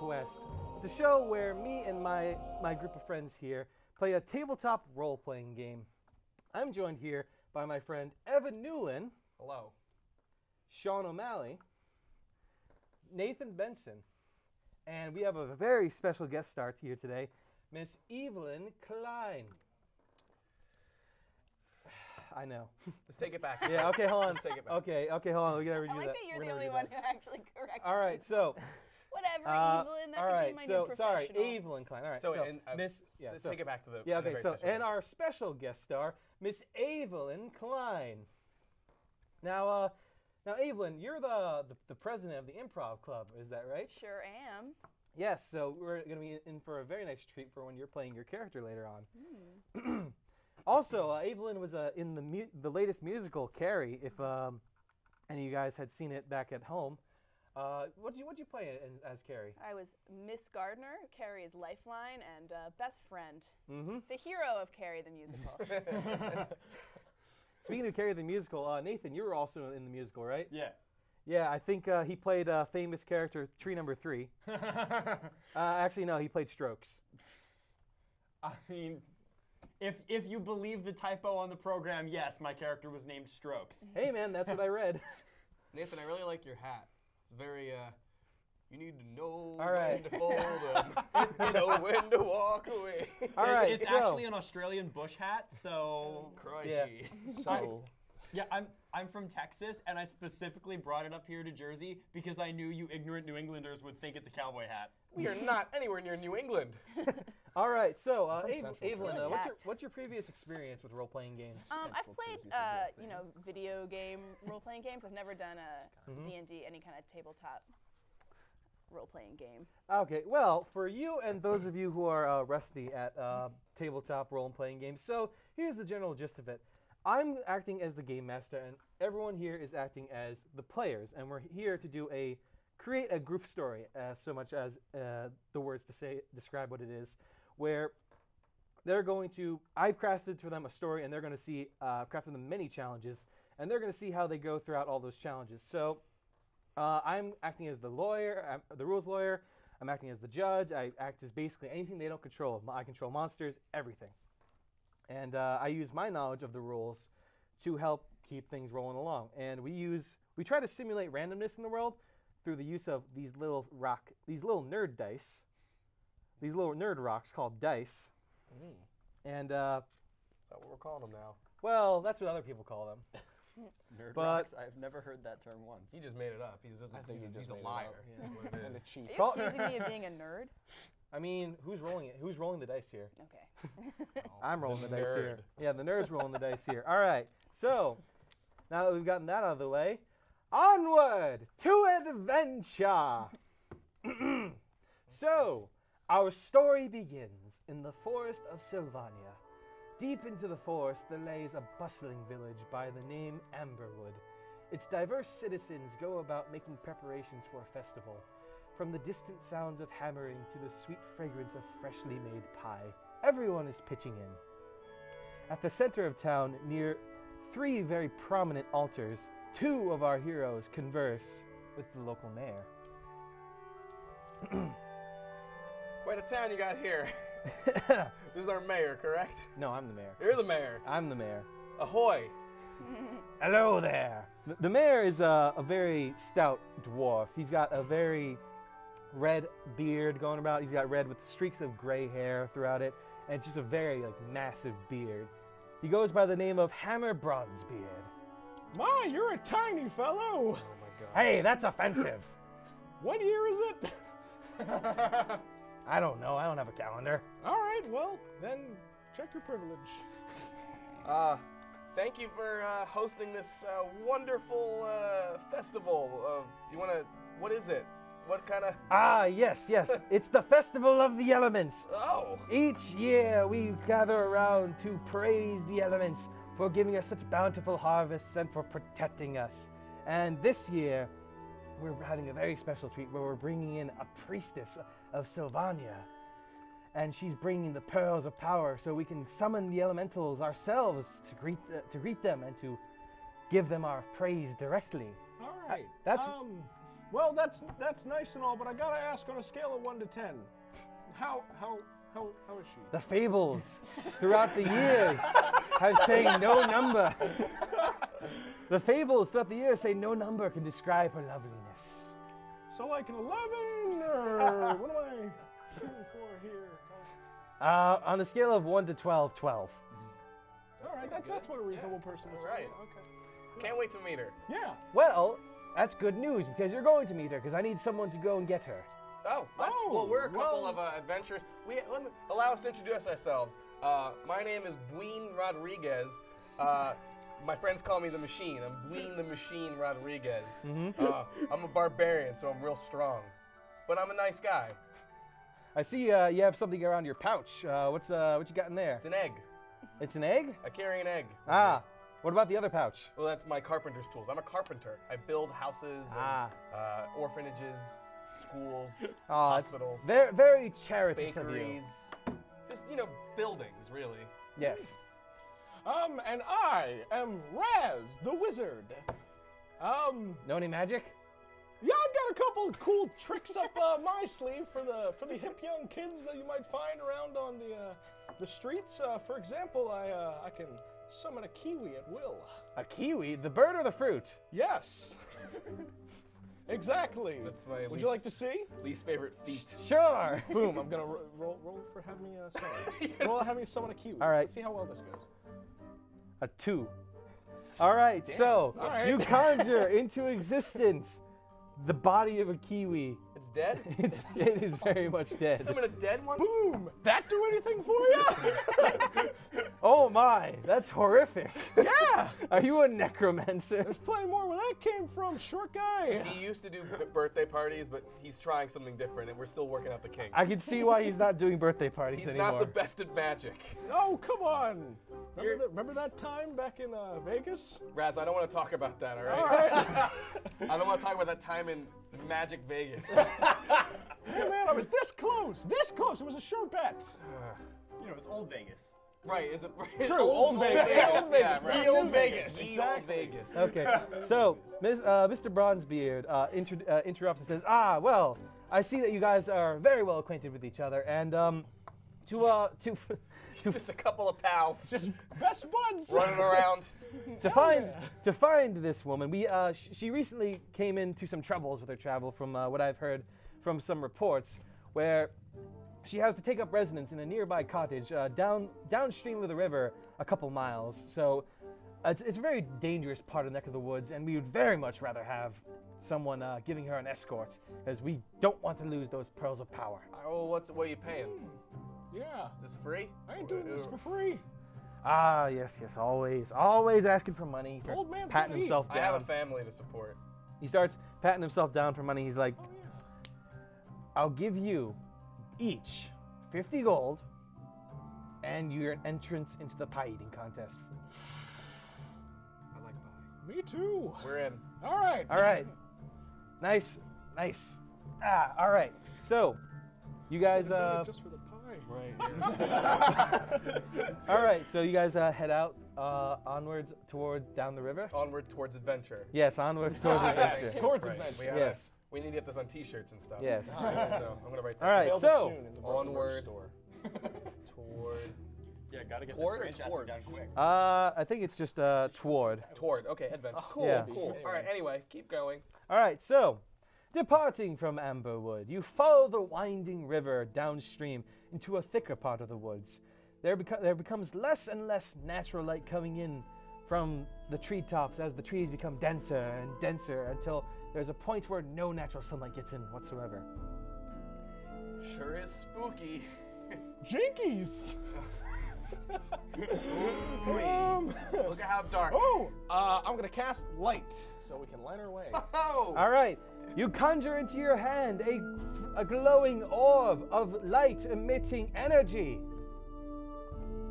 Quest. It's a show where me and my, my group of friends here play a tabletop role playing game. I'm joined here by my friend Evan Newlin, Hello. Sean O'Malley, Nathan Benson, and we have a very special guest star here today, Miss Evelyn Klein. I know. Let's take it back. Yeah, okay, hold on. Let's take it back. Okay, okay, hold on. We gotta redo I like that. that, you're We're the only one that. who actually corrects All right, me. so Whatever, Uh, Evelyn. That all could be my so new sorry. Evelyn Klein. All right, So, so, and, uh, Miss, yeah, let's so, take it back to the. yeah, to the okay. So, and guest. our special guest star, Miss Evelyn Klein. Now, uh, now, Evelyn, you're the, the the president of the Improv Club, is that right? Sure am. Yes. So we're gonna be in for a very nice treat for when you're playing your character later on. also, uh, Evelyn was uh, in the mu- the latest musical Carrie. If um, any of you guys had seen it back at home, uh, what you what do you play in, as Carrie? I was Miss Gardner, Carrie's lifeline and uh, best friend. Mm-hmm. The hero of Carrie the musical. Speaking of Carrie the musical, uh, Nathan, you were also in the musical, right? Yeah. Yeah, I think uh, he played uh, famous character Tree Number Three. Uh, actually, no, he played Strokes. I mean, if if you believe the typo on the program, yes, my character was named Strokes. Hey, man, that's what I read. Nathan, I really like your hat. It's very. uh You need to know All right. when to fold 'em, you know when to walk away. All It- right, it's so- actually an Australian bush hat, so Crikey. So, yeah, I'm I'm from Texas, and I specifically brought it up here to Jersey because I knew you ignorant New Englanders would think it's a cowboy hat. We are not anywhere near New England. all right, so uh, Ave- Central Evelyn, uh, what's your what's your previous experience with role playing games? um, I've played, Jersey's a real uh, you know, video game role-playing games. I've never done a Mm-hmm. D&D, any kind of tabletop role-playing game. Okay, well, for you and those of you who are uh, rusty at uh, tabletop role playing games, so here's the general gist of it. I'm acting as the game master, and everyone here is acting as the players, and we're here to do a create a group story, uh, so much as uh, the words to say describe what it is, where they're going to I've crafted for them a story, and they're going to see uh, crafted them many challenges, and they're going to see how they go throughout all those challenges. So uh, I'm acting as the lawyer, I'm the rules lawyer. I'm acting as the judge. I act as basically anything they don't control. I control monsters, everything. And uh, I use my knowledge of the rules to help keep things rolling along. And we use we try to simulate randomness in the world through the use of these little rock, these little nerd dice, these little nerd rocks called dice. And uh, Is that what we're calling them now? well, that's what other people call them. Nerd But- rocks? I've never heard that term once. He just made it up. He's just. I think he's, he just he's a liar. Yeah, that's what it And a cheat. Are you accusing me of being a nerd? I mean, who's rolling it? Who's rolling the dice here? Okay. I'm rolling the, The dice here. Yeah, the nerd's rolling the dice here. All right. So, now that we've gotten that out of the way, onward to adventure. so, our story begins in the forest of Sylvania. Deep into the forest, there lays a bustling village by the name Amberwood. Its diverse citizens go about making preparations for a festival. From the distant sounds of hammering to the sweet fragrance of freshly made pie, everyone is pitching in. At the center of town, near three very prominent altars, two of our heroes converse with the local mayor. Quite a town you got here. This is our mayor, correct? no, I'm the mayor. You're the mayor. I'm the mayor. Ahoy. Hello there. The, the mayor is a, a very stout dwarf. He's got a very red beard going about. He's got red with streaks of gray hair throughout it, and it's just a very like massive beard. He goes by the name of Hammer Bronzebeard. My, you're a tiny fellow. Oh my god. Hey, that's offensive. What year is it? I don't know. I don't have a calendar. All right, well, then check your privilege. Uh, thank you for uh, hosting this uh, wonderful uh, festival. Uh, you want to? What is it? What kind of? Ah, yes, yes. it's the Festival of the Elements. Oh, Each year we gather around to praise the elements for giving us such bountiful harvests and for protecting us. And this year, we're having a very special treat where we're bringing in a priestess of Sylvania. And she's bringing the pearls of power so we can summon the elementals ourselves to greet, the, to greet them and to give them our praise directly. All right. that's- Um, Well, that's that's nice and all, but I gotta ask on a scale of one to ten, how how how how is she? The fables throughout the years have saying no number. The fables throughout the years say no number can describe her loveliness. So like an eleven, or what am I shooting for here? Uh, on a scale of 1 to 12, 12. All right, that's that's what a reasonable person would say. Alright. Okay. Can't wait to meet her. Yeah. Well, that's good news because you're going to meet her because I need someone to go and get her. Oh, that's, Oh, well, we're a couple well- of uh, adventurers. We let me, allow us to introduce ourselves. Uh, my name is Bween Rodriguez. Uh, my friends call me the Machine. I'm Bween the Machine Rodriguez. Uh, I'm a barbarian, so I'm real strong, but I'm a nice guy. I see uh, you have something around your pouch. Uh, what's uh, what you got in there? It's an egg. It's an egg. I carry an egg. Ah, what about the other pouch? Well, that's my carpenter's tools. I'm a carpenter. I build houses, and, Ah. uh, orphanages, schools, it's hospitals, Very, very charitable bakeries. Just you know, buildings, really. Yes. Um, and I am Raz the Wizard. Um, Know any magic? yeah, I've got a couple of cool tricks up uh, my sleeve for the for the hip young kids that you might find around on the uh, the streets. Uh, for example, I uh, I can summon a kiwi at will. A kiwi? The bird or the fruit? Yes. exactly. That's my Would least- you like to see? Least favorite feat. Sure. Boom! I'm gonna ro- roll, roll for having me uh, summon. roll having me summon a kiwi. All right. Let's see how well this goes. A two. All right, so All right. you conjure into existence the body of a kiwi. It's dead. It's, it is very much dead. Summon a dead one. Boom! That do anything for you? Oh my, that's horrific. yeah. Are you a necromancer? There's plenty more where that came from, short guy. He used to do b- birthday parties, but he's trying something different, and we're still working out the kinks. I can see why he's not doing birthday parties He's anymore. not the best at magic. Oh, come on. Remember, You're- that, remember that time back in uh, Vegas? Raz, I don't want to talk about that, all right? All right. I don't want to talk about that time in Magic Vegas. Hey, man, I was this close. This close. It was a sure bet. You know, it's old Vegas. right, is it right? True, old Vegas. Yeah, Old Vegas, right. not Ye new old Vegas. Ye old Vegas. Okay, so Ms., uh, Mr. Bronzebeard uh, inter- uh, interrupts and says, "Ah, well, I see that you guys are very well acquainted with each other, and um, to uh, to to, Just a couple of pals Just best buds. running around. to find to find this woman, we uh, sh- she recently came into some troubles with her travel, from uh, what I've heard from some reports, where she has to take up residence in a nearby cottage uh, down downstream of the river, a couple miles. So uh, it's, it's a very dangerous part of the neck of the woods, and we would very much rather have someone uh, giving her an escort, as we don't want to lose those pearls of power. Oh, what's what are you paying? Yeah. Is this free? I ain't doing this for free. Ah, yes, yes, always, always asking for money. He starts Old man's patting gonna eat. himself I have a family to support. he starts patting himself down for money. He's like, Oh, yeah. I'll give you each 50 gold and your entrance into the pie eating contest. I like pie. Me too. We're in. All right. All right. Nice, nice. Ah, all right. So, you guys, uh, just for the pie. all right. So you guys uh, head out uh, onwards towards down the river. Onward towards adventure. Yes, onwards towards Ah, yes, adventure. Towards Right, adventure. We, gotta- Yes. we need to get this on T-shirts and stuff. Yes. so I'm gonna write that. All right. So- soon in the Onward. store. Toward. Yeah, gotta get Toward or the French accent down towards? quick. Uh, I think it's just uh, toward. Toward. Okay, adventure. Cool. Yeah. Cool. All right. Anyway, keep going. All right, so departing from Amberwood, you follow the winding river downstream into a thicker part of the woods. There, beco- there becomes less and less natural light coming in from the treetops as the trees become denser and denser until there's a point where no natural sunlight gets in whatsoever. Sure is spooky. Jinkies. Wait. um, Look at how dark. oh, uh, I'm gonna cast light so we can light our way. Oh. All right, you conjure into your hand a, a glowing orb of light emitting energy.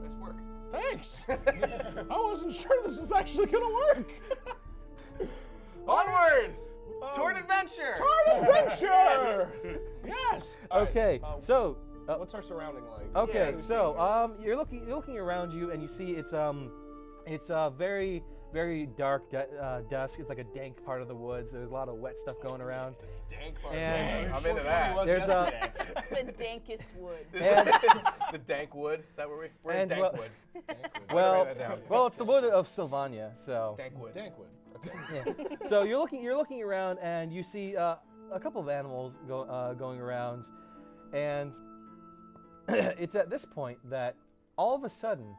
Nice work. Thanks. I wasn't sure this was actually gonna work. Onward. Toward Um, adventure. Toward adventure. yes. All right, Okay, uh, so uh, what's our surrounding like? Okay, Yeah. so um, you're looking you're looking around you and you see it's um, it's uh, very very dark du- uh, dusk. It's like a dank part of the woods. There's a lot of wet stuff going around. Dank part. And- I'm into that. There's a the dankest wood. and, the dank wood. Is that where we? We're in And dank well- wood. well, write that down. well, it's the wood of Sylvania. So Dank wood. Dankwood. Okay. yeah. So you're looking you're looking around and you see uh, a couple of animals go, uh, going around, and it's at this point that all of a sudden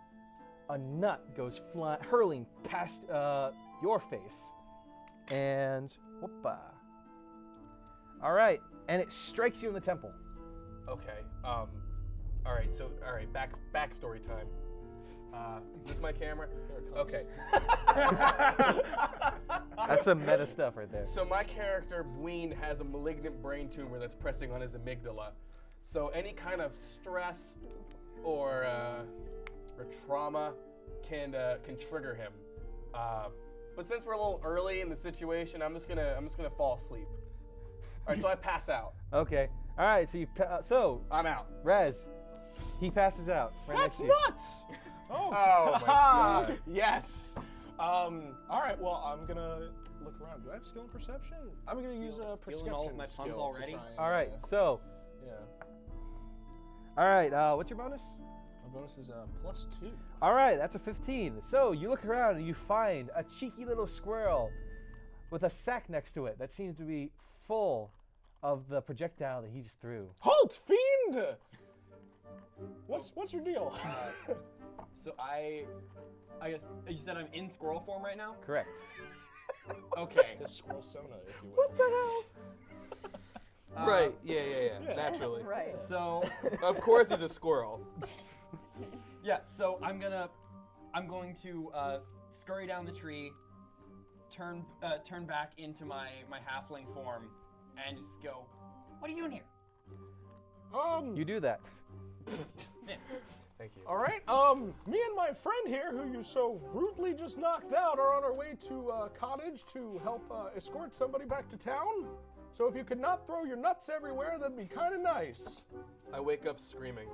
a nut goes fly, hurling past uh, your face, and whoopa. All right, and it strikes you in the temple. Okay. Um. All right. So all right. Back backstory time. Uh, is this my camera? Okay. That's some meta stuff right there. So my character Bween has a malignant brain tumor that's pressing on his amygdala. So any kind of stress or uh, or trauma can uh, can trigger him. Uh, but since we're a little early in the situation, I'm just gonna I'm just gonna fall asleep. All right, so I pass out. Okay. All right. So you pa- uh, so I'm out. Rez, he passes out right That's nuts! Oh, Oh my God. yes. Um, all right, well, I'm gonna look around. Do I have skill and perception? I'm gonna use a stealing perception all of my puns skill to already? try and, All right. uh, So yeah. all right. Uh, what's your bonus? My bonus is uh, plus two. All right, that's a 15. So you look around and you find a cheeky little squirrel with a sack next to it that seems to be full of the projectile that he just threw. Halt, fiend! What's what's your deal? So I, I guess you said I'm in squirrel form right now. Correct. Okay. the squirrel sona, if you will. What the hell? Uh, right. Yeah, yeah, yeah. Yeah. Naturally. right. So Of course, he's a squirrel. Yeah. So I'm gonna, I'm going to uh, scurry down the tree, turn, uh, turn back into my my halfling form, and just go. What are you doing here? Um, You do that. Yeah. Thank you. all right. Um, me and my friend here, who you so rudely just knocked out, are on our way to uh, cottage to help uh, escort somebody back to town. So if you could not throw your nuts everywhere, that'd be kind of nice. I wake up screaming.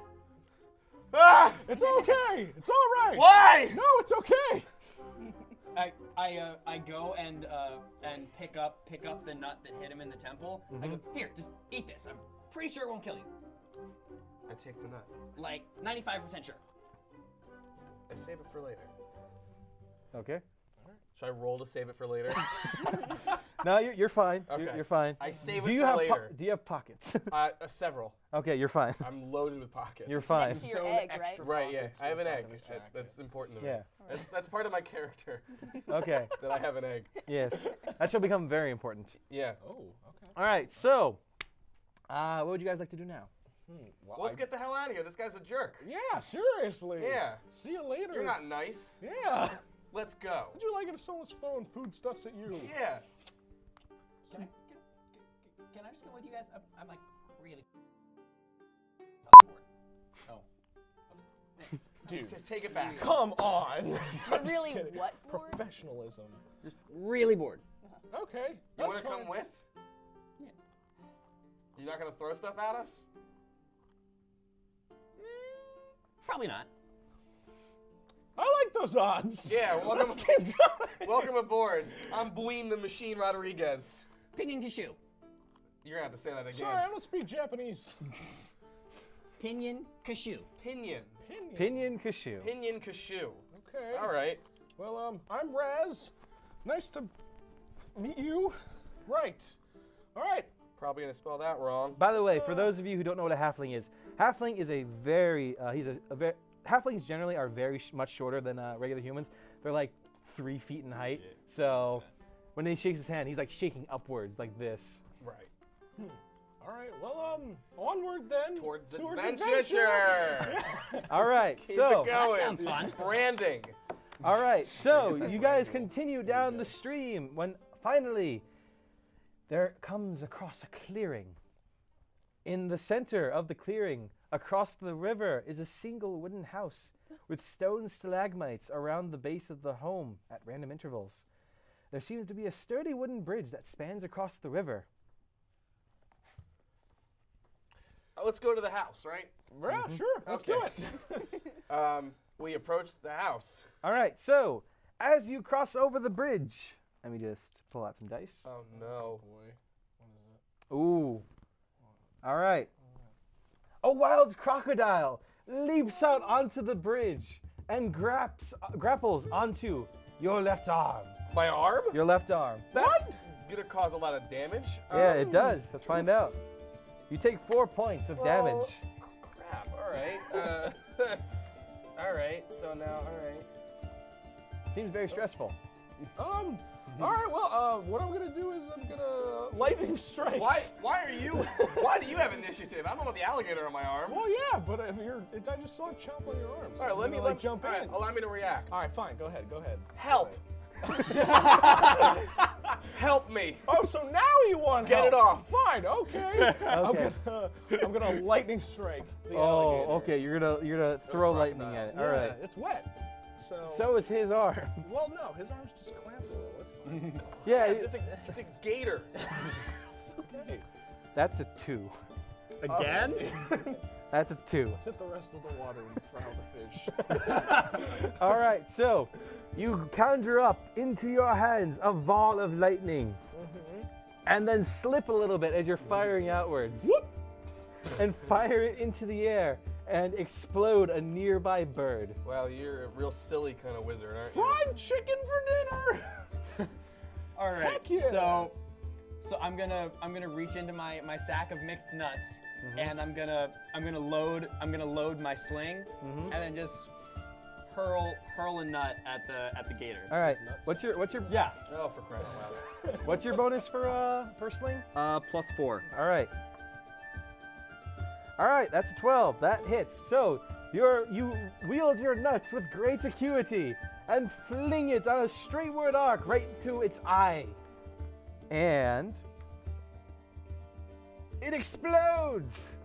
Ah, it's okay. It's all right. Why? No, it's okay. I I uh, I go and uh, and pick up pick up the nut that hit him in the temple. I go here, just eat this. I'm pretty sure it won't kill you. I take the nut. Like 95% sure. I save it for later. Okay. Should I roll to save it for later? No, you're, you're fine. You're, you're fine. I save do it you for have po- later. do you have pockets? uh, uh, several. okay, you're fine. I'm loaded with pockets. You're fine. Next to your egg, right? extra Right, yeah. I have an egg. in his jacket. That's important to me. Yeah. That's, that's part of my character, Okay. that I have an egg. yes. That shall become very important. Yeah. Oh, okay. All right. So, uh, what would you guys like to do now? Hmm, well, Let's I- get the hell out of here. This guy's a jerk. Yeah, seriously. Yeah. See you later. You're not nice. Yeah. Let's go. Would you like it if someone was throwing foodstuffs at you? Yeah. Can I, can, can I just go with you guys? I'm, I'm like really bored. Oh. Dude, Just take it back. come on. You're really kidding. what bored? Professionalism. Just really bored. Uh-huh. Okay. You want to come with? Yeah. You're not gonna throw stuff at us? Mm. Probably not. I like those odds. Yeah, welcome, Let's keep going. welcome aboard. I'm Bween the Machine Rodriguez. Pinion Cashew. You're gonna have to say that again. Sorry, I don't speak Japanese. Pinion Cashew. Pinion. Pinion. Pinion cashew. Pinion cashew. Okay. All right. Well, um, I'm Raz. Nice to meet you. Right. All right. Probably gonna spell that wrong. By the way, for those of you who don't know what a halfling is, halfling is a very uh, he's a, a very halflings generally are very sh- much shorter than uh, regular humans. They're like three feet in height. So when he shakes his hand, he's like shaking upwards like this. Right. All right. Well, um, onward then. Towards, adventure. adventure. All right, Keep so it going. sounds fun. Branding. all right, so you guys continue down the stream when finally there comes across a clearing. In the center of the clearing, across the river, is a single wooden house with stone stalagmites around the base of the home at random intervals. There seems to be a sturdy wooden bridge that spans across the river. Uh, Let's go to the house, right? Yeah, sure. Let's do it. Um, we approach the house. All right, so as you cross over the bridge. Let me just pull out some dice. Oh no. Ooh. All right. A wild crocodile leaps out onto the bridge and graps, grapples onto your left arm. My arm? Your left arm. That's gonna cause a lot of damage. Yeah, Um, it does. Let's find out. You take four points of damage. Crap. All right. Uh, all right. So now, all right. Seems very stressful. Um. All right. Well, uh, what I'm gonna do is I'm gonna lightning strike. Why? Why are you? Why do you have initiative? I don't know about the alligator on my arm. Well, yeah, but if you're, if I just saw it chomp on your arm. So all right. Let me gonna, let like, jump all right, in. Allow me to react. All right, fine. Go ahead. Go ahead. Help. Help me. Oh, so now you want Get help. it off. Fine. Okay. I'm Okay. gonna, I'm gonna lightning strike the Oh, alligator. okay. You're gonna you're gonna throw lightning at it. Yeah, All right. It's wet. So. So is his arm. Well, no, his arm's just clamped a little. It's fine. yeah, It's a, it's a gator. okay. that's a two. Again? That's a two. Let's hit the rest of the water and frown the fish. All right. So you conjure up into your hands a ball of lightning, mm-hmm. and then slip a little bit as you're firing outwards, and fire it into the air and explode a nearby bird. Wow, you're a real silly kind of wizard, aren't you? Fried chicken for dinner. All right. Heck yeah. So, so I'm gonna I'm gonna reach into my my sack of mixed nuts, Mm-hmm. and I'm gonna I'm gonna load I'm gonna load my sling, Mm-hmm. and then just hurl hurl a nut at the at the gator. All right. What's your what's your Yeah. Oh, for crying out loud. what's your bonus for uh for sling? Uh, plus four. All right. All right, that's a 12. That hits. So you're, you wield your nuts with great acuity and fling it on a straightward arc right to its eye. And it explodes.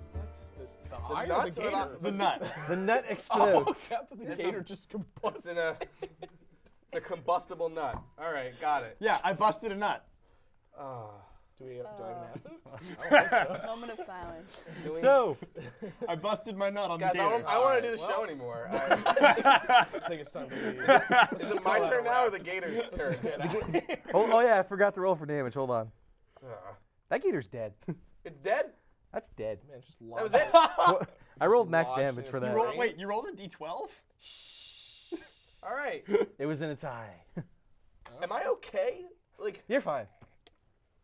The The eye or the or gator? The nut. The nut Oh, explodes. okay, I the It's a- gator just combusts. It's a. It's a combustible nut. All right, got it. Yeah, I busted a nut. Ah. Do we, do I even have to? I don't think so. Moment of silence. So, I busted my nut on guys, the I gator. don't, I don't want to do the Alright, show anymore. I, I think it's time to leave. is it my turn now or the gator's turn? Get out of here. oh, oh yeah, I forgot to roll for damage. Hold on. Ah. That gator's dead. It's dead. That's dead. Man, just lost. That was it. Well, I rolled max damage for its that. You rolled, wait, you rolled a d12? All right. It was in its eye. Am I okay? Like, You're fine.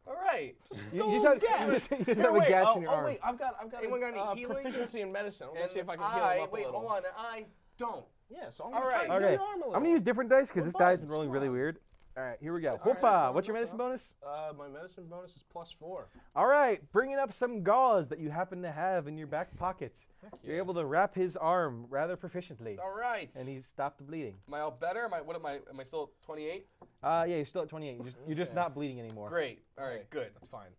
All right. You, Go you just have, you just, you just Here, have a wait, gash oh, in your oh, arm. wait, I've got, I've got Anyone a, got any uh, healing? proficiency in medicine. Let me And see if I can I, heal him up wait, a little. Wait, hold on. I don't. Yeah, so I'm gonna All try right. and heal Okay, your arm a little. I'm gonna use different dice because this die's been rolling really weird. All right, here we go. That's all right, Hoppa, what's your medicine bonus? Uh, my medicine bonus is plus four. All right, bringing up some gauze that you happen to have in your back pocket. You're yeah. able to wrap his arm rather proficiently, All right. and he's stopped the bleeding. Am I all better? Am I? What am I? Am I still 28? Uh, yeah, you're still at 28. You're just, you're just Okay. not bleeding anymore. Great. All right. Okay, Good. That's fine.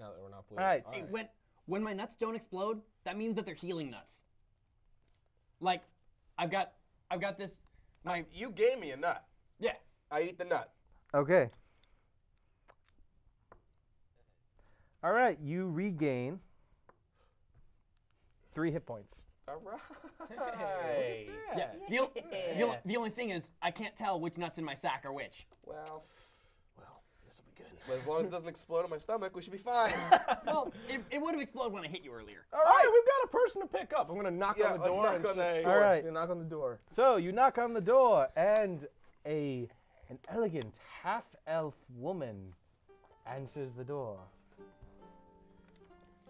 Now that we're not bleeding. All right. Hey, when when my nuts don't explode, that means that they're healing nuts. Like, I've got I've got this my You gave me a nut. yeah. I eat the nut. Okay. All right, you regain three hit points. All right. Yeah. The, o- the, only, the only thing is I can't tell which nuts in my sack are which. Well, Well, this will be good. as long as it doesn't explode in my stomach, we should be fine. Well, it, it would have exploded when I hit you earlier. All All right, right. we've got a person to pick up. I'm gonna knock Yeah, on the let's door knock and on this say, door. All right. You knock on the door. So you knock on the door, and a an elegant half-elf woman answers the door.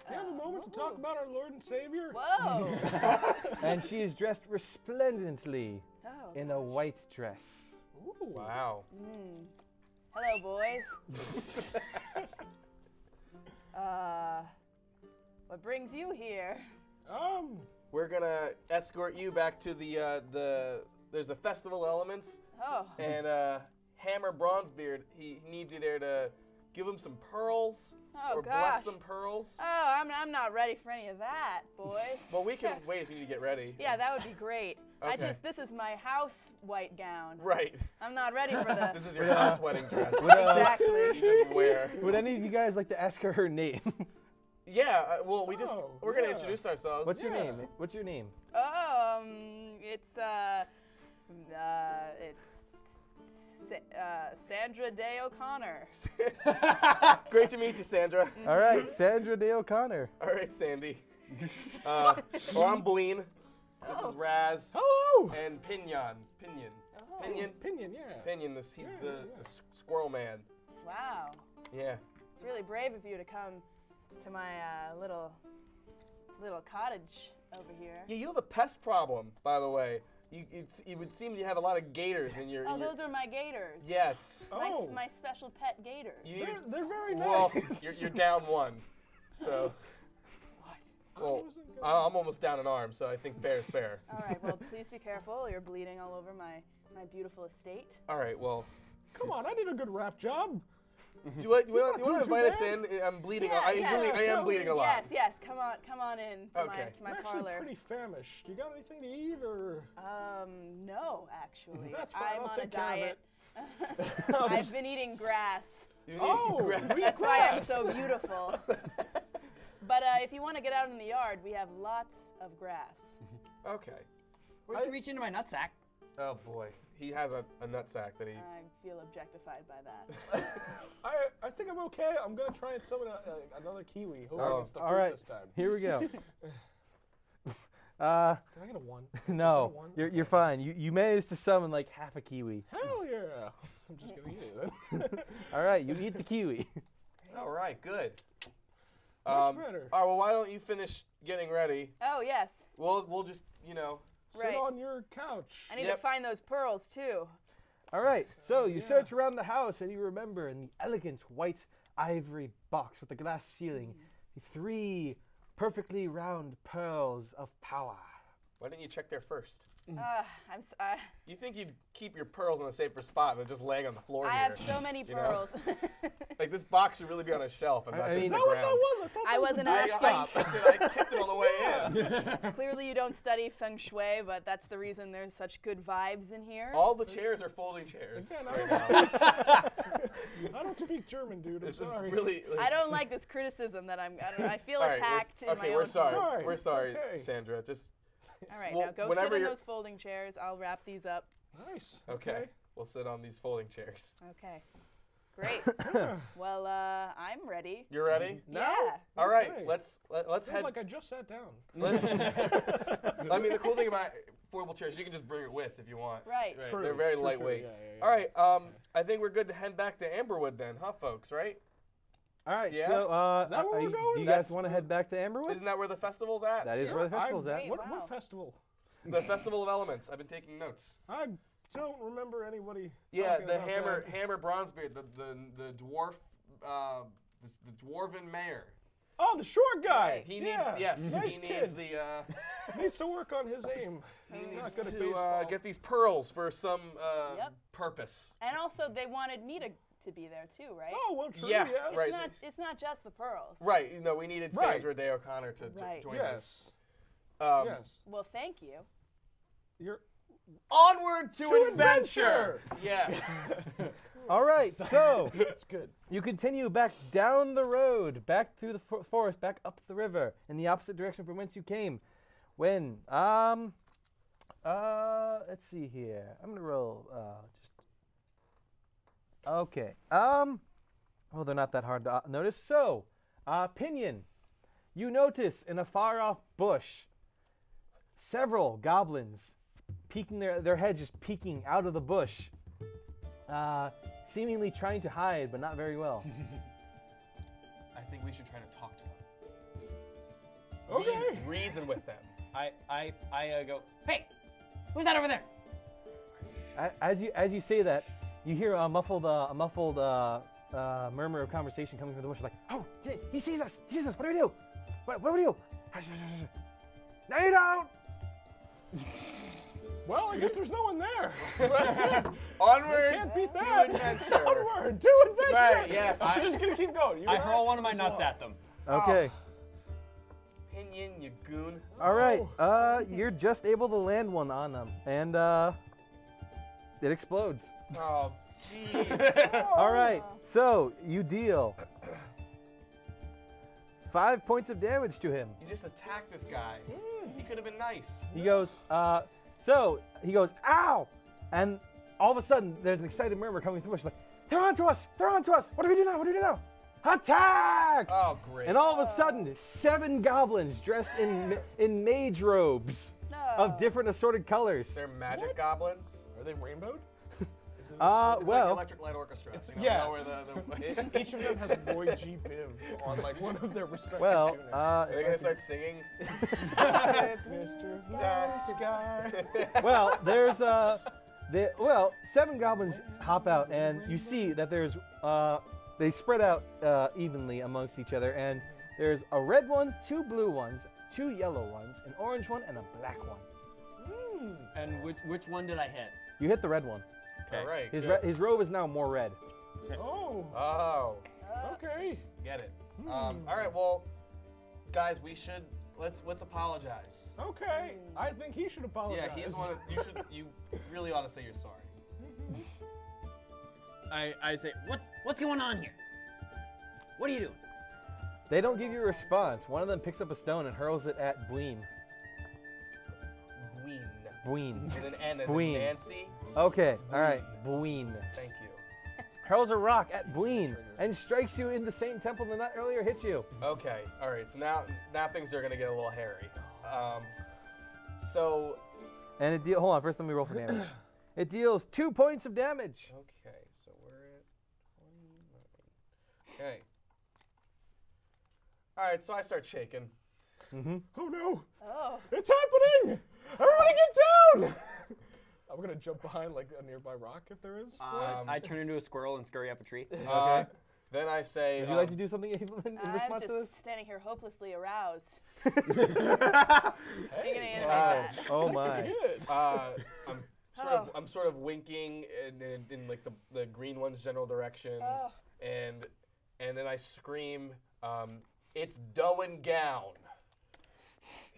Do you have a moment to talk about our Lord and Savior? Whoa. and she is dressed resplendently oh. in a white dress. Ooh. Wow. Mm. Hello, boys. uh, what brings you here? Um, We're gonna escort you back to the uh, the. There's a festival elements, Oh. and uh, Hammer Bronzebeard. He, he needs you there to give him some pearls Oh, or gosh. bless some pearls. Oh, I'm, I'm not ready for any of that, boys. Well, we can wait if you need to get ready. Yeah, that would be great. I Okay. just this is my house white gown. Right. I'm not ready for the This is your house wedding dress. Would, uh, you just wear. would any of you guys like to ask her her name? Yeah. Uh, well, we just Oh, we're gonna introduce ourselves. What's your name? What's your name? Um, it's uh, uh, it's Sa- uh, Sandra Day O'Connor. Great to meet you, Sandra. All right, Sandra Day O'Connor. All right, Sandy. Uh, well, I'm Bleen. This is Raz Hello. and Pinion. Pinion. Oh. Pinion. Pinion, yeah. Pinion. This he's Yeah, the, yeah. the s- squirrel man. Wow. Yeah. It's really brave of you to come to my uh, little little cottage over here. Yeah, you have a pest problem, by the way. You it's, it would seem you have a lot of gators in your. Oh, in your those are my gators. yes. My, Oh. my special pet gators. You They're, they're very nice. well, you're, you're down one. So, What? well, I- I'm almost down an arm, so I think fair is fair. All right. Well, please be careful. You're bleeding all over my my beautiful estate. All right, well, Come on, I did a good rap job. Do you, want- you, want, you want to invite us in? I'm bleeding. Yeah, I, am yeah. bleeding, I am bleeding a lot. Yes, yes. Come on, come on in to Okay. my, I'm to my actually pretty famished. You got anything to eat or? Um, no, actually. That's fine, I'm I'll on take a care of diet. I'll I've been eating grass. You Oh, gra- we eat That's why I'm so beautiful. But uh, if you want to get out in the yard, we have lots of grass. okay. Where'd you reach into my nutsack? Oh boy, he has a, a nutsack that he. I feel objectified by that. I, I think I'm okay. I'm gonna try and summon a, a, another kiwi. Hopefully Oh. it's the All fruit right. this time. Here we go. Uh, Did I get a one? no, one? you're, you're fine. You, you managed to summon like half a kiwi. Hell yeah! I'm just gonna eat it then. All right, you eat the kiwi. All right, good. Much better. All right, well, why don't you finish getting ready? oh yes, We'll we'll just you know. Sit on your couch. I need Yep. to find those pearls too. All right, so you yeah. search around the house and you remember in the elegant white ivory box with the glass ceiling, mm. the three perfectly round pearls of power. Why didn't you check there first? Mm. Uh, I'm. s- Uh, You think you'd keep your pearls in a safer spot than just laying on the floor I here? have so many you know? pearls. Like this box should really be on a shelf and I- not I just mean- Is the that what ground. that was? I thought that was wasn't the I, asked. backstop. I, kicked it, I kicked it on the way in. Clearly, you don't study feng shui, but that's the reason there's such good vibes in here. All the chairs are folding chairs Again, I right don't now. I don't speak German, dude. I'm This is sorry. really. Like, I don't like this criticism that I'm. I, don't, I feel All right, we're- attacked in okay, my we're own. sorry. It's all right, We're sorry, okay. Sandra. Just All right, Well, now go whenever sit in those folding chairs. I'll wrap these up. Nice. okay. We'll sit on these folding chairs. Okay. Great. well, uh, I'm ready. You're ready? Yeah. All right. Okay. Let's let, let's Feels head. like I just sat down. Let's. I mean, the cool thing about foldable chairs, you can just bring it with if you want. Right. True, They're very true, true, lightweight. yeah, yeah, yeah. All right. Um, I think we're good to head back to Amberwood then, huh, folks? Right? All right, Yeah? so uh, Is that where are we're you- going? do you guys want to head back to Amberwood? Isn't that where the festival's at? That is where the I- festival's at. Wait, What, wow. what festival? the Festival of Elements. I've been taking notes. I don't remember anybody. Yeah, the about hammer, that. hammer Bronzebeard, the the the dwarf, uh, the, the dwarven mayor. Oh, the short guy. He yeah. needs yes, Nice he kid. needs the uh, needs to work on his aim. he He's needs not good to baseball. uh, get these pearls for some uh, Yep. purpose. And also, they wanted me to, to be there too, right? oh well, true. Yeah, yes. it's right. not. It's not just the pearls. Right, you know, we needed Right. Sandra Day O'Connor to jo- Right. join us. Yes. Um, yes. Well, thank you. You're Onward to, To adventure. Yes. All right, so that's good. you continue back down the road, back through the fo- forest, back up the river, in the opposite direction from whence you came. When, um, uh, let's see here. I'm gonna roll. Uh, just okay. Um, well, they're not that hard to uh, notice. So, uh, Pinion, you notice in a far-off bush several goblins peeking their their heads just peeking out of the bush, uh, seemingly trying to hide, but not very well. I think we should try to talk to them. Okay. Reason, reason with them. I I I uh, go. Hey, who's that over there? A- As you as you say that, you hear a muffled uh, a muffled uh, uh, murmur of conversation coming from the bush. Like, oh, he- he sees us! He sees us! What do we do? What, what do we do? No, you don't. Well, I guess there's no one there. That's it. Onward Can't beat to that. adventure. Onward to adventure. Right, yes. I'm just gonna keep going. You I just- hurl one of my nuts walk. at them. Okay. Pinion, you goon. All right. Uh, you're just able to land one on them, and uh, it explodes. Oh, jeez. All right. So you deal five points of damage to him. you just attacked this guy. He could have been nice. He goes, uh, so he goes, ow! And all of a sudden, there's an excited murmur coming through. She's like, "They're on to us! They're on to us! What do we do now? What do we do now? Attack!" Oh, great. And all of a sudden, seven goblins dressed in in mage robes of different assorted colors. They're magic goblins. Are they rainbowed? Is it a Uh, It's well, the Electric Light Orchestra. It's- you know, yes. where the, the, Each of them has Roy G Biv on like one of their respective well, tunics. uh, Are they gonna start singing? Mr. Sky. Sky. well, there's uh, the, well, seven goblins hop out, and you see that there's uh, they spread out uh, evenly amongst each other, and there's a red one, two blue ones, two yellow ones, an orange one, and a black one. And which which one did I hit? You hit the red one. All right. His re- his robe is now more red. Oh, oh, uh, okay. get it. Hmm. Um, all right. Well, guys, we should let's let's apologize. Okay. I think he should apologize. Yeah, he's one. that- You should. You really ought to say you're sorry. Mm-hmm. I, I say, what's what's going on here? What are you doing? They don't give you a response. One of them picks up a stone and hurls it at Bween. Ween. Bween. With an N as Bween. in Nancy. Okay, all right, Bween. Thank you. Hurls a rock at Bween and strikes you in the same temple than that earlier hit you. Okay. All right. So now now things are gonna get a little hairy. Um, so And it deal. Hold on. First, let me roll for damage. It deals two points of damage. okay. So we're at 29. Okay. All right. So I start shaking. Mm-hmm. Oh no! Oh. It's happening! Everybody get down! I'm gonna jump behind like a nearby rock if there is. Uh, Um, I turn into a squirrel and scurry up a tree. Uh, then I say. Would you like um, to do something Evelyn, in I'm response to this? I'm just standing here hopelessly aroused. Hey, Are you gonna animate that? Oh my. Good. uh, I'm sort of Oh. I'm sort of winking in, in, in like the, the green one's general direction, Oh. and and then I scream, um, "It's Doan Gown."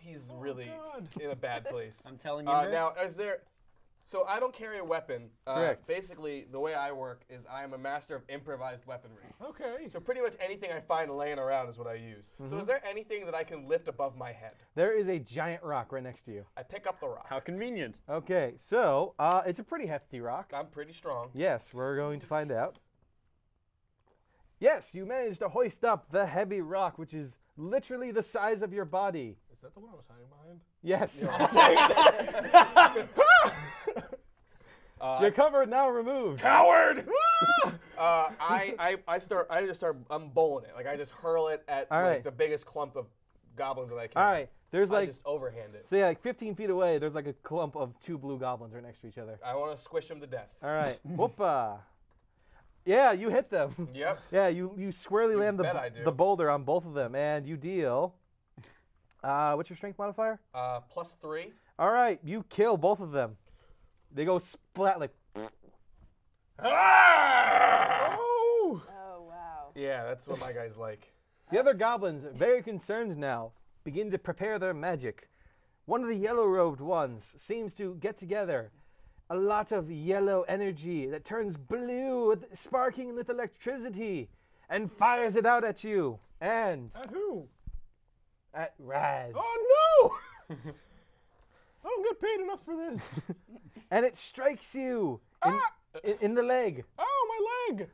He's really God. in a bad place. I'm telling you. Uh, Bert. now, is there? So I don't carry a weapon. Uh, Correct. Basically, the way I work is I am a master of improvised weaponry. Okay. So pretty much anything I find laying around is what I use. So Mm-hmm. is there anything that I can lift above my head? There is a giant rock right next to you. I pick up the rock. How convenient. Okay, so uh, it's a pretty hefty rock. I'm pretty strong. Yes, we're going to find out. Yes, you managed to hoist up the heavy rock, which is literally the size of your body. Is that the one I was hiding behind? Yes. Uh, Your cover now removed. Coward! uh, I, I, I start. I just start. I'm bowling it. Like I just hurl it at All like, right. the biggest clump of goblins that I can. All right, there's I like, just overhand it. so yeah, like 15 feet away, there's like a clump of two blue goblins right next to each other. I want to squish them to death. All right, whoopa. Yeah, you hit them. Yep. Yeah, you you squarely You land the bet b- I do. the boulder on both of them, and you deal. Uh, what's your strength modifier? Uh, plus three. All right, you kill both of them. They go splat like. Oh! Oh wow. Yeah, that's what my guy's like. The other goblins, very concerned now, begin to prepare their magic. One of the yellow-robed ones seems to get together a lot of yellow energy that turns blue, with, sparking with electricity, and fires it out at you and At who? at Raz. Oh no! I don't get paid enough for this. And it strikes you in, Ah! in, in the leg, Oh, my leg!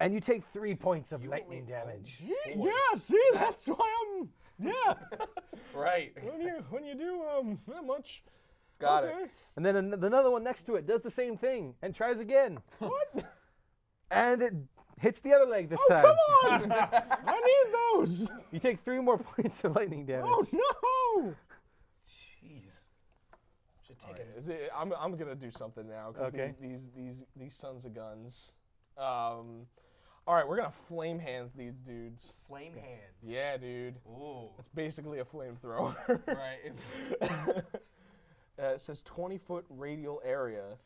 and you take three points of lightning damage. Ye- Yeah, see, that's why I'm. Yeah. Right. when you when you do um that much. Got okay. it. And then an- another one next to it does the same thing and tries again. What? And it hits the other leg this Oh time. come on! I need those. You take three more points of lightning damage. Oh no! Jeez. Should take Alright, it. is it- I'm, I'm gonna do something now. 'cause Okay. These, these these these sons of guns. Um, all right, we're gonna flame hands these dudes. Flame hands. Yeah, dude. Ooh. It's basically a flamethrower. Right. Uh, it says 20 foot radial area.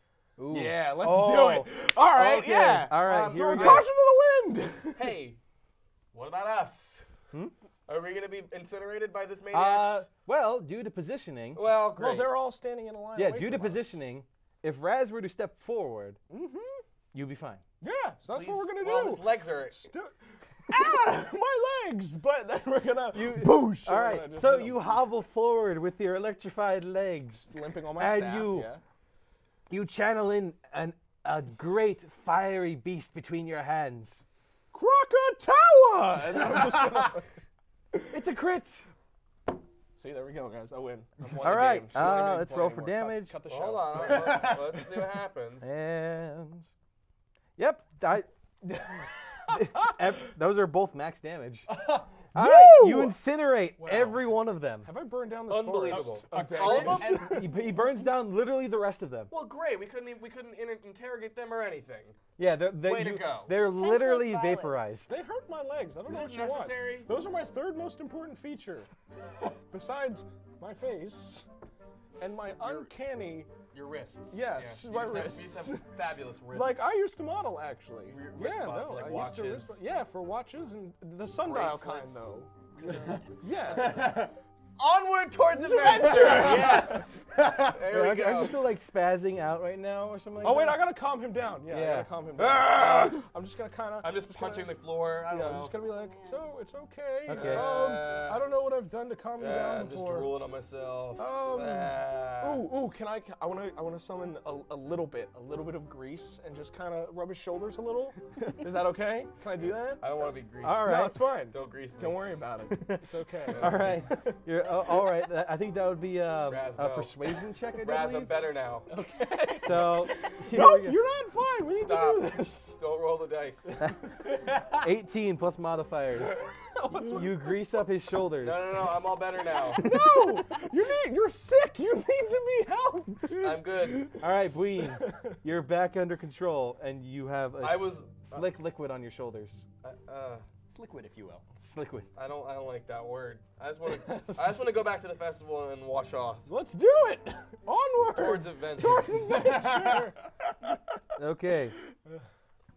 Ooh. Yeah, let's Oh. do it. All right, Okay, yeah. all right, Um, here we go. Caution to the wind. hey, what about us? Hmm? Are we gonna be incinerated by this Uh, maniacs? well, due to positioning, well, great. well, they're all standing in a line. yeah, due to us. positioning, if Raz were to step forward, Mhm. you'll be fine. Yeah, so that's what we're gonna well, do. his legs are. Stu- ah, my legs! But then we're gonna You- boosh. All and we're right, gonna just so you hobble forward with your electrified legs. limping on my and staff. you- yeah. you channel in an, a great fiery beast between your hands. Krakatoa! And I'm just gonna. It's a crit. See, there we go, guys. I win. I've won All the right, game. So we don't uh, let's roll for anymore. Cut- damage. Cut, the Hold show. on. Let- Let's see what happens. And yep, I, ev- those are both max damage. All right, you Woo! incinerate every one of them. Have I burned down this Unbelievable. forest of All of them? he, he burns down literally the rest of them. Well, great. We couldn't even, we couldn't inter- interrogate them or anything. Yeah, they're, they're, Way to go. they're Senseless literally violence. vaporized. They hurt my legs. I don't know Is what this you necessary? want. Those are my third most important feature, besides my face and my uncanny. Your wrists. Yes, you my have- wrists. just have fabulous wrists. Like I used to model actually. Your wrist yeah, model no, for, like, I used to watches. yeah, for watches and the sundial kind though. Yeah. Onward towards adventure. yes. There we Aren't, go. aren't you still like spazzing out right now or something like oh wait, that? I gotta calm him down. Yeah, I Yeah. gotta calm him down. I'm just gonna kind of. I'm just punching the floor. I don't Yeah, I'm just gonna be like, so it's okay. Okay. Um, I don't know what I've done to calm you down I'm just before. drooling on myself. Um, Ah. Ooh, ooh, can I? I want to. I want to summon a, a little bit, a little bit of grease, and just kind of rub his shoulders a little. Is that okay? Can I do that? I don't want to be greased. All No, right. it's fine. Don't grease me. Don't worry about it. It's okay. All right, you're uh, all right. I think that would be um, Raz, a no. persuasion check. I Raz, I'm believe. better now. Okay. So here no, we go. you're not fine. We need Stop. to do this. Don't roll the dice. 18 plus modifiers. you grease up his shoulders. No, no, no. I'm all better now. No, you need. You're sick. You need to be helped. I'm good. All right, Bween, you're back under control, and you have a I was- slick liquid on your shoulders. Uh, uh, It's liquid, if you will. Sliquid. I don't. I don't like that word. I just want to. I just want to go back to the festival and wash off Let's do it. Onward. towards adventure. Towards adventure. Okay.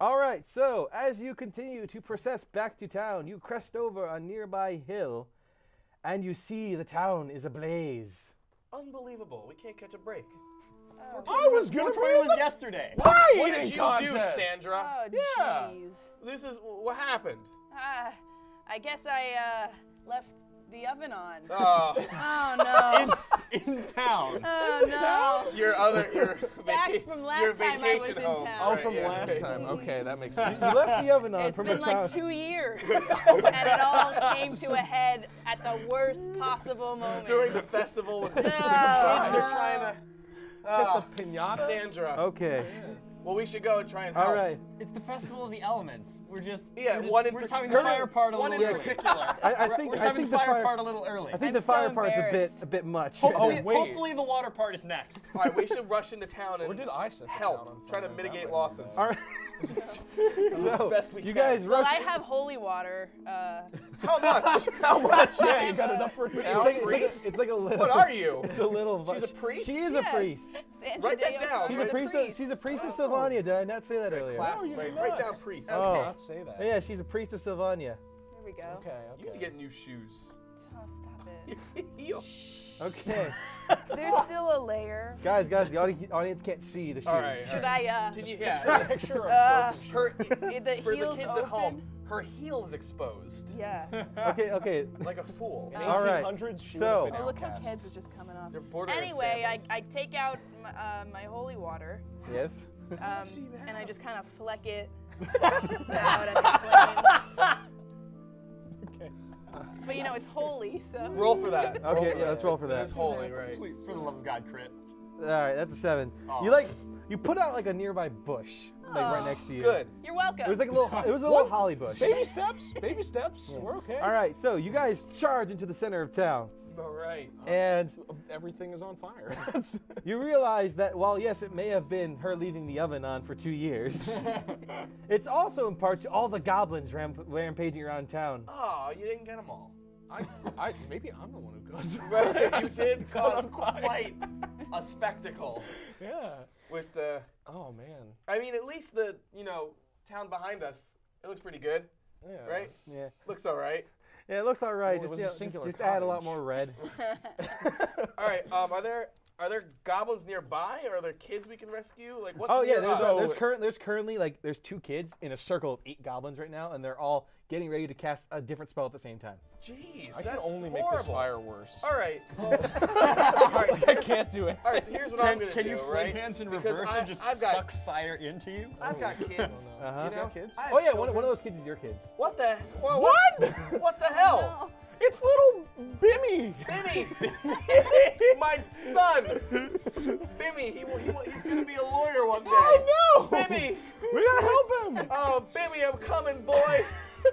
All right. So as you continue to process back to town, you crest over a nearby hill, and you see the town is ablaze. Unbelievable. We can't catch a break. Oh. I was gonna 420 be was the yesterday. pie What eating did you contest. do, Sandra? Oh, Yeah. jeez. This is what happened. Ah, I guess I uh, left the oven on. Oh, Oh no. In town. oh no. your other your Back vaca- from last your time I was vacation in home. town. Oh, Right, from yeah. last time. Okay, that makes sense. You left the oven on It's from been the town. like two years, and it all came to a head at the worst possible moment. During the festival, when kids No. are trying to. Oh, the piñata? Sandra. Okay. Well, we should go and try and help. All right. It's the festival of the elements. We're just Yeah, we're just, one in we're just having the fire part a little early. particular. I, I We're- think we're I having think the the fire fire part a little early. I think I'm the fire so part's a bit a bit much. hopefully, Oh, wait. hopefully the water part is next. All right, we should rush into town and Or did I set town help, try to mitigate losses. All right. so best we you can. guys well, rush. I have holy water. Uh, How much? How much? Yeah, you got it up for a it's, town. like, it's, like priest? a, it's like a little. What are you? It's a little. She's a priest? She is Yes. a priest. Sandra Write that down. She's a priest. Of, she's a priest of Sylvania. Did I not say that earlier? Class, you're right, write down priest. Oh. did not say that. Yeah, she's a priest of Sylvania. Here we go. Okay, okay. You need to get new shoes. Oh, stop it. Okay, There's still a layer. guys, guys, the audi- audience can't see the shoes. All right. Should I, uh, Can you? Picture, Yeah. picture of uh, Her, i- the for the kids open? at home, her heel is exposed, Yeah. Okay, okay. like a fool. In All right. 1800s, she So- would have Oh, been look how outcast. kids is just coming off. They're bordering Anyway, I. I take out my, uh, my holy water Yes. um, and I just kind of fleck it out But you know, it's holy, so. Roll for that. Roll Okay, for yeah, that. let's roll for that. It's holy, right? Please, for the love of God, crit. All right, that's a seven. Oh. You like you put out like a nearby bush, like right oh. next to you. Good. You're welcome. It was like a little. It was a little holly bush. Baby steps, baby steps. We're okay. All right, so you guys charge into the center of town, All right. and Everything is on fire. You realize that while yes, it may have been her leaving the oven on for two years, it's also in part to all the goblins ramp- rampaging around town. Oh, you didn't get them all. I, I, maybe I'm the one who goes. Right, you did cause on quite a spectacle Yeah. with the. Oh man. I mean, at least the you know town behind us. It looks pretty good, Yeah. right? Yeah, Looks all right. Yeah, it looks all right. Well, it just was you a know, just- just add a lot more red. All right. Um, are there are there goblins nearby? Or are there kids we can rescue? Like what's Oh yeah, near there's. So- there's current there's currently like there's two kids in a circle of eight goblins right now, and they're all getting ready to cast a different spell at the same time. Jeez, I can that's only make horrible. this fire worse. All right. all right. I can't do it. All right. So here's what I'm gonna can do, Can you right? hands in Because reverse I, and just I've got, suck fire into you? I've got kids. Uh-huh. You know, got kids? Oh yeah, one, one of those kids is your kids. What the? Well, What? What the hell? No. It's little Bimmy. Bimmy, my son, Bimmy. He, he, he's gonna be a lawyer one day. Oh no! Bimmy. We gotta help him. Oh, Bimmy, I'm coming, boy.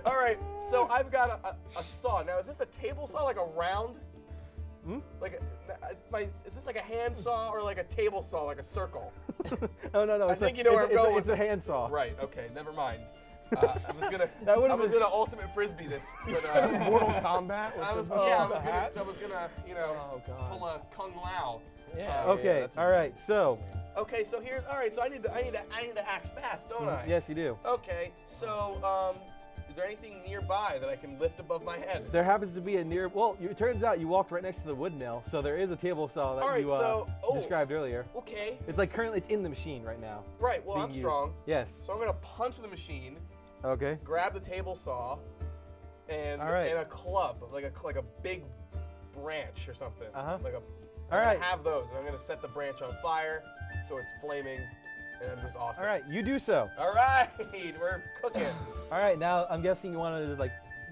All right, so I've got a, a, a saw. Now, is this a table saw, like a round? Hmm? Like, a, my, is this like a hand saw or like a table saw, like a circle? oh no no, I think a, you know where I'm it's a- going It's a this. handsaw. Right. Okay. Never mind. Uh, I was gonna. That I was been- gonna ultimate frisbee this, but uh, Mortal Kombat. I was the, yeah. I was, gonna. I was gonna you know Oh, pull a Kung Lao. Yeah. Uh, Okay, his all right. So Okay. So here's all right. So I need to I need to I need to act fast, don't I? yes, you do. Okay. So um, is there anything nearby that I can lift above my head? There happens to be a near. Well, it turns out you walked right next to the wood mill, so there is a table saw that right, you uh, so- oh. described earlier. Okay. It's like currently it's in the machine right now. Right. Well, I'm used. strong. Yes. So I'm gonna punch the machine, Okay. grab the table saw, and All right. and a club, like a like a big branch or something. Uh-huh. Like a. All I'm right. gonna have those, and I'm gonna set the branch on fire, so it's flaming, and I'm just awesome. All right, you do so. All right, we're cooking. All right, now I'm guessing you wanted to like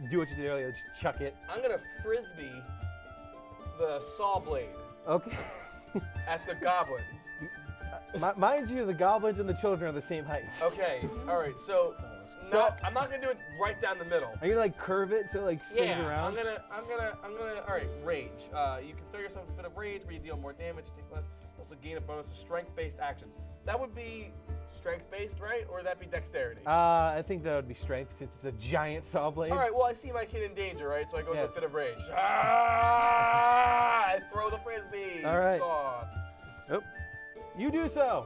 do what you did earlier, just chuck it. I'm gonna frisbee the saw blade Okay. at the goblins. Mind you, the goblins and the children are the same height. Okay. All right. So, not, I'm not gonna do it right down the middle. Are you gonna like curve it so it like spins Yeah, around? I'm gonna, I'm gonna, I'm gonna. All right, rage. Uh, you can throw yourself a fit of rage where you deal more damage, take less. Also gain a bonus to strength-based actions. That would be strength-based, right? Or would that be dexterity? Uh, I think that would be strength since it's a giant saw blade. all right. Well, I see my kid in danger, right? So I go into Yes. a fit of rage. Ah! I throw the frisbee. All right. Saw. Oh, you do so.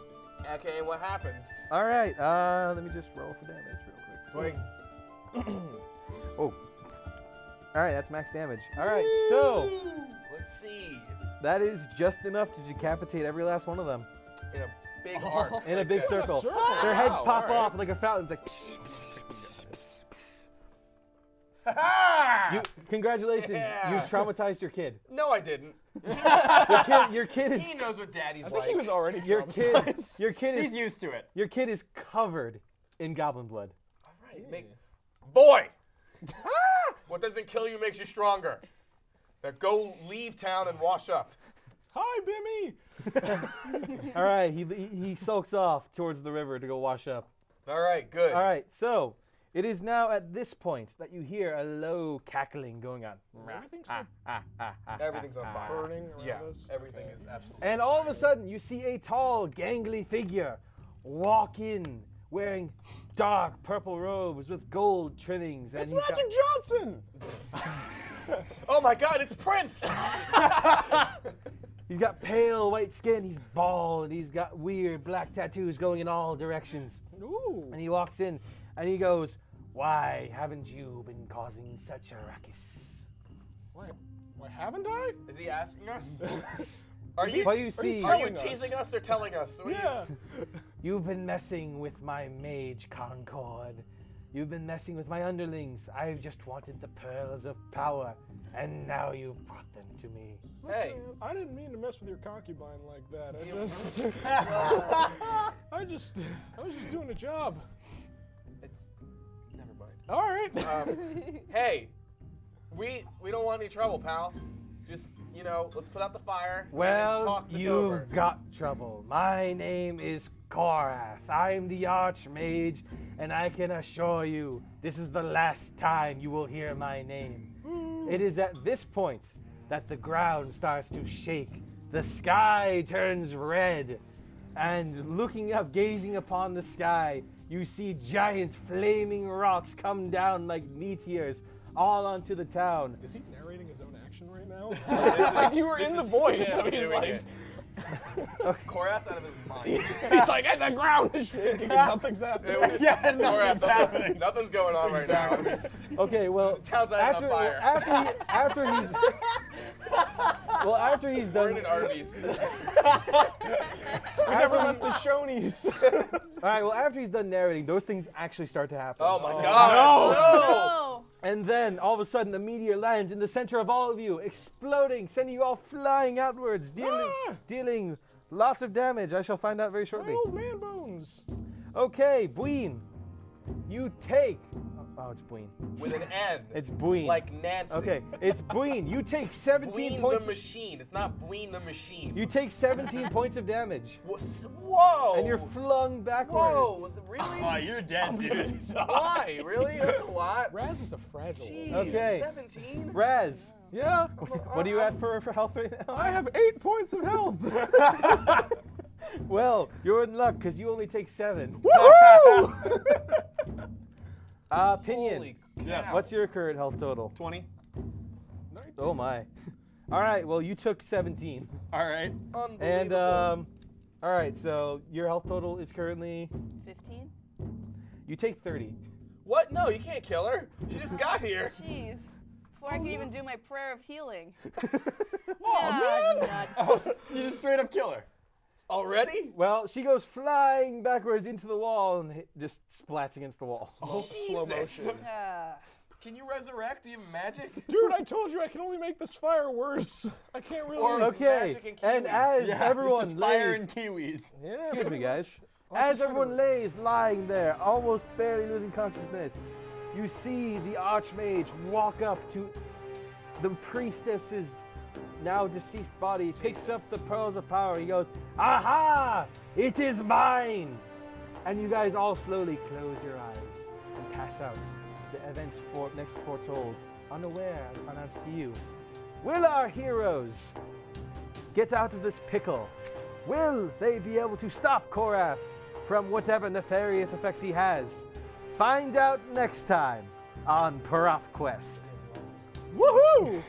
Okay. And what happens? All right. Uh, let me just roll for damage. Wait. Oh. All right, that's max damage. All right, so Let's see. that is just enough to decapitate every last one of them In a big oh arc. in a big that. circle. circle. Their heads pop all right. off like a fountain. It's like. Ha-ha! You, congratulations, Yeah. you traumatized your kid. No, I didn't. Your kid, your kid is He knows what daddy's I think like. he was already your kid, traumatized. your kid is. He's used to it. your kid is covered in goblin blood. All right, make boy. what doesn't kill you makes you stronger. Now go leave town and wash up. Hi, Bimmy. All right, he, he he sulks off towards the river to go wash up. All right, good. All right, so it is now at this point that you hear a low cackling going on. everything still ah, ah, ah, Everything's on fire. burning around Yeah, us? everything Okay. is absolutely. And all of a sudden, you see a tall, gangly figure walk in wearing dark purple robes with gold trimmings. And It's he's got- Magic Johnson. Oh my God, it's Prince! He's got pale white skin. He's bald. He's got weird black tattoos going in all directions. Ooh. And he walks in and he goes, Why haven't you been causing such a ruckus? Why, why haven't I? is he asking us? Are you, What you see, are you telling us? teasing us or telling us? What do you- Yeah. You've been messing with my mage Concord. You've been messing with my underlings. I've just wanted the pearls of power, and now you've brought them to me. Hey, I didn't mean to mess with your concubine like that. I just, I just, I was just doing a job. it's never mind. All right. Um, hey, we we don't want any trouble, pal. Just you know, let's put out the fire. Well, talk this you've over. got trouble. My name is Korath. I'm the Archmage, and I can assure you this is the last time you will hear my name. Hmm. It is at this point that the ground starts to shake. The sky turns red. And looking up, gazing upon the sky, you see giant flaming rocks come down like meteors all onto the town. Is he narrating his own action right now? Like you were this in the voice, him so he's like, it. Korath's out of his mind. he's like, and the ground is shaking, nothing's happening. Was- Yeah, Korath, nothing's nothing's, happening. nothing's going on right now. Okay, well, Town's out after, on fire. after, he, after he's well, after he's We're done, in an Arby's. We never left the Shoney's. all right. Well, after he's done narrating, those things actually start to happen. Oh my oh. god. No. Oh. And then all of a sudden, a meteor lands in the center of all of you, exploding, sending you all flying outwards, dealing, Ah! dealing lots of damage. I shall find out very shortly. My old man bones. Okay, Bween, you take. Oh, it's Bween. With an N. It's Bween. like Nancy. Okay, it's Bween. You take 17 Bween points. the machine. It's not Bween the machine. You take 17 points of damage, Whoa. and you're flung backwards. Whoa. Really? Oh, you're dead, dude. Why? Really? That's a lot. Raz is a fragile. Jeez, Okay. 17? Raz, Yeah. what are you at for, for health right now? I have eight points of health. Well, you're in luck because you only take seven. Woohoo! Uh, Pinion, Yeah, what's your current health total? 20. Oh my. All right, well, you took 17. All right. And, um, all right, so your health total is currently, 15? you take 30. What? No, you can't kill her. She just got here. Jeez. Before I could even do my prayer of healing. oh, Yeah, man. nuts. So you just straight up kill her. Already? Well, she goes flying backwards into the wall and hit, just splats against the wall. Slow Jesus. motion. Ah. Can you resurrect? Do you have magic? Dude, I told you I can only make this fire worse. I can't really. Or- Okay, Magic and and kiwis. as Yeah, everyone it's just fire lays, and kiwis. yeah, excuse me, guys. I'll As just to- everyone lays lying there, almost barely losing consciousness, you see the Archmage walk up to the priestess's now deceased body, picks up the pearls of power. He goes, Aha! It is mine! And you guys all slowly close your eyes and pass out. The events for next foretold, unaware, announced to you. Will our heroes get out of this pickle? Will they be able to stop Korath from whatever nefarious effects he has? Find out next time on Parath Quest. Woohoo!